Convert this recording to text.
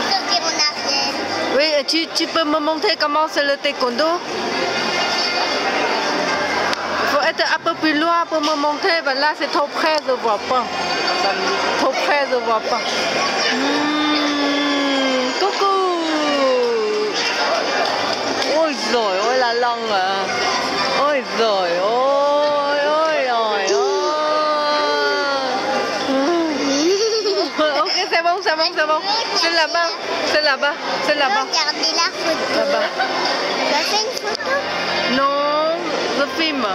Sauter en arrière. Oui, et tu, tu peux me montrer comment c'est le taekwondo? Il faut être un peu plus loin pour me montrer. Ben là, c'est trop près, je ne vois pas. Trop près, je ne vois pas. Coucou Ôi giời ôi là long à ôi ôi ôi ôi Ok, c'est bon, c'est bon, c'est bon. C'est là-bas, c'est là-bas, c'est là-bas. Regardez la photo. Là-bas. Ça fait une photo? Non, je filme.